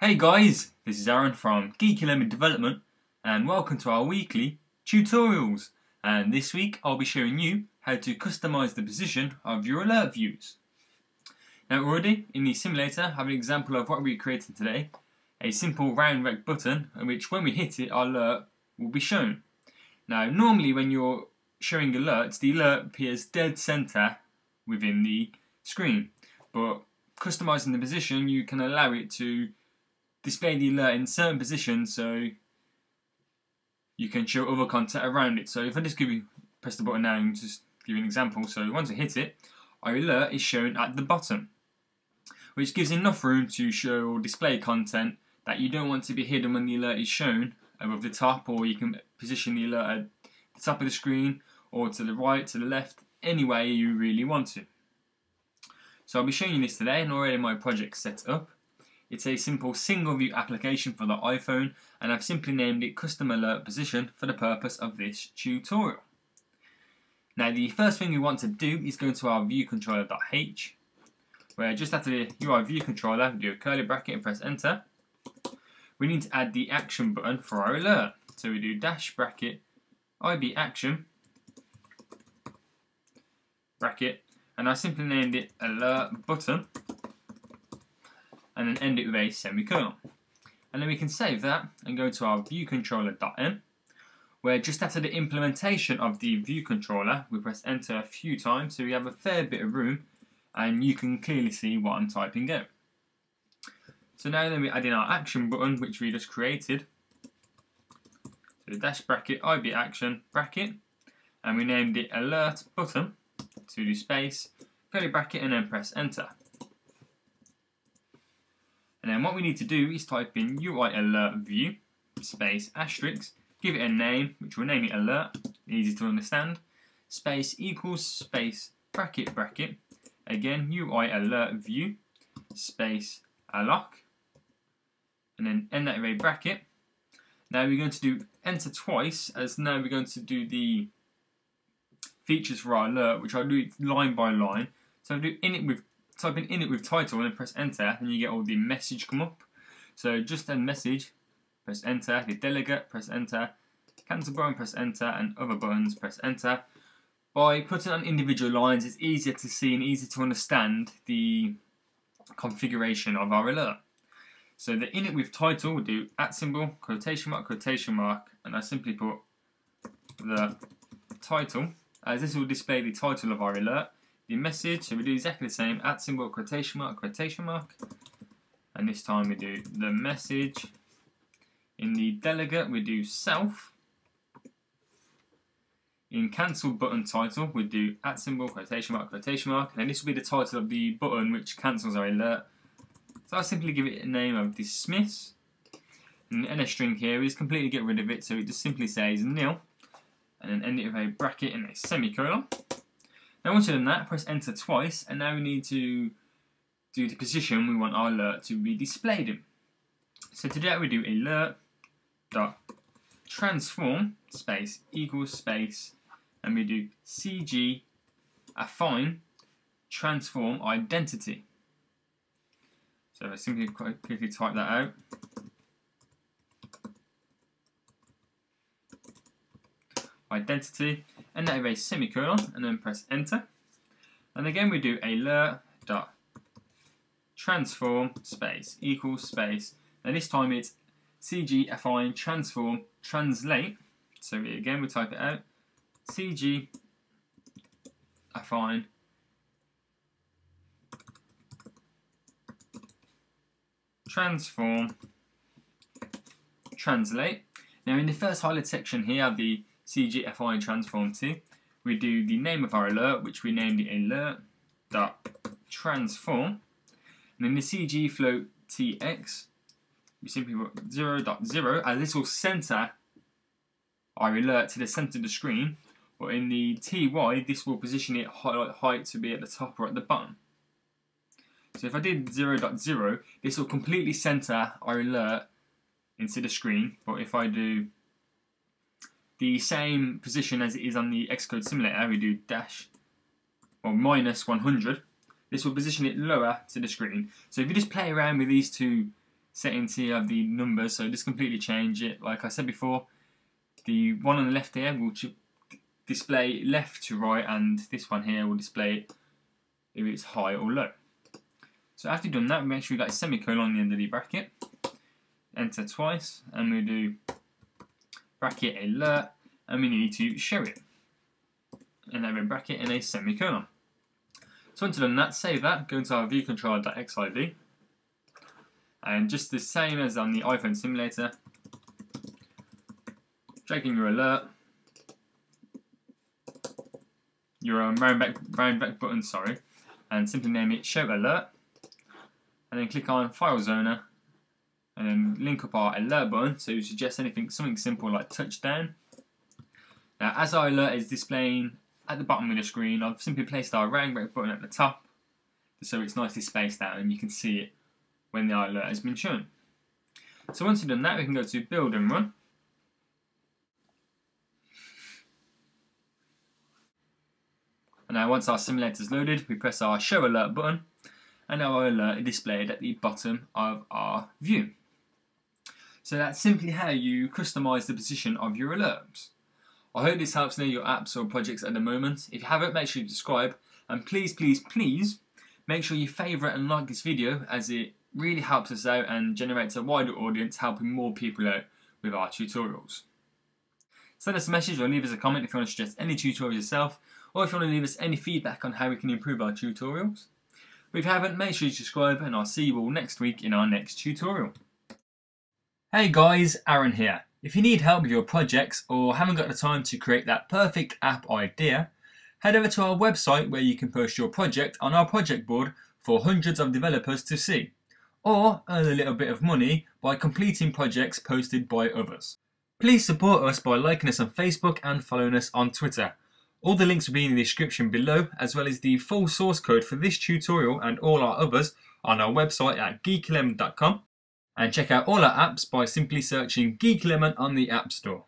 Hey guys, this is Aaron from Geeky Lemon Development and welcome to our weekly tutorials and this week I'll be showing you how to customize the position of your alert views. Now already in the simulator I have an example of what we created today, a simple round red button in which when we hit it our alert will be shown. Now normally when you're showing alerts the alert appears dead center within the screen but customizing the position you can allow it to display the alert in certain positions so you can show other content around it. So if I just give you press the button now and just give you an example. So once I hit it, our alert is shown at the bottom, which gives enough room to show or display content that you don't want to be hidden when the alert is shown above the top, or you can position the alert at the top of the screen or to the right, to the left, any way you really want to. So I'll be showing you this today and already my project set up. It's a simple single view application for the iPhone and I've simply named it custom alert position for the purpose of this tutorial. Now the first thing we want to do is go to our view controller.h where just after the UI view controller do a curly bracket and press enter. We need to add the action button for our alert. So we do dash bracket IB action bracket and I simply named it alert button and then end it with a semicolon. And then we can save that and go to our view controller.m where just after the implementation of the view controller we press enter a few times so we have a fair bit of room and you can clearly see what I'm typing out. So now then we add in our action button which we just created. So dash bracket IB action bracket and we named it alert button to do space, curly bracket and then press enter. And what we need to do is type in UI alert view space asterisk, give it a name, which we'll name it alert, easy to understand, space equals space bracket bracket, again UI alert view space alloc, and then end that array bracket. Now we're going to do enter twice, as now we're going to do the features for our alert, which I'll do line by line. So I'll do init with type in init with title and then press enter and you get all the message come up. So just a message, press enter, the delegate, press enter, cancel button, press enter, and other buttons, press enter. By putting on individual lines, it's easier to see and easier to understand the configuration of our alert. So the init with title, we'll do at symbol, quotation mark, quotation mark, and I simply put the title, as this will display the title of our alert the message, so we do exactly the same, at symbol, quotation mark, quotation mark. And this time we do the message. In the delegate, we do self. In cancel button title, we do at symbol, quotation mark, quotation mark. And this will be the title of the button which cancels our alert. So I'll simply give it a name of dismiss. And the NS string here is completely get rid of it, so it just simply says nil. And then end it with a bracket and a semicolon. Now once you've done that, press enter twice, and now we need to do the position we want our alert to be displayed in. So to do that we do alert dot transform space equals space and we do cg affine transform identity. So I simply quickly type that out. Identity and now a semicolon and then press enter. And again we do alert dot transform space equals space. And this time it's cg affine transform translate. So we, again we type it out. cg affine transform translate. Now in the first highlight section here, the CG affine transform to, we do the name of our alert, which we named it alert dot transform, and then the CG float TX, we simply put 0 dot 0, and this will center. Our alert to the center of the screen, but in the TY, this will position it height to be at the top or at the bottom. So if I did 0 dot 0, this will completely center our alert into the screen, but if I do the same position as it is on the Xcode simulator, we do dash or minus 100, this will position it lower to the screen. So if you just play around with these two settings here of the numbers, so just completely change it. Like I said before, the one on the left here will display left to right, and this one here will display if it's high or low. So after you've done that, make sure you got a semicolon on the end of the bracket. Enter twice, and we do bracket alert, and we need to show it. And have a bracket and a semicolon. So once you've done that, save that, go into our view viewcontroller.xib, and just the same as on the iPhone simulator, dragging your alert, your um, round back, round rect button, sorry, and simply name it show alert, and then click on File's Owner, and then link up our alert button, so you suggest anything, something simple like touchdown. Now as our alert is displaying at the bottom of the screen, I've simply placed our round rect button at the top, so it's nicely spaced out and you can see it when the alert has been shown. So once you've done that, we can go to build and run. And now once our simulator is loaded, we press our show alert button and our alert is displayed at the bottom of our view. So that's simply how you customize the position of your alerts. I hope this helps know your apps or projects at the moment. If you haven't, make sure you subscribe and please, please, please make sure you favourite and like this video as it really helps us out and generates a wider audience helping more people out with our tutorials. Send us a message or leave us a comment if you want to suggest any tutorials yourself or if you want to leave us any feedback on how we can improve our tutorials. But if you haven't, make sure you subscribe and I'll see you all next week in our next tutorial. Hey guys, Aaron here. If you need help with your projects or haven't got the time to create that perfect app idea, head over to our website where you can post your project on our project board for hundreds of developers to see, or earn a little bit of money by completing projects posted by others. Please support us by liking us on Facebook and following us on Twitter. All the links will be in the description below, as well as the full source code for this tutorial and all our others on our website at geekylemon.com. And check out all our apps by simply searching Geeky Lemon on the App Store.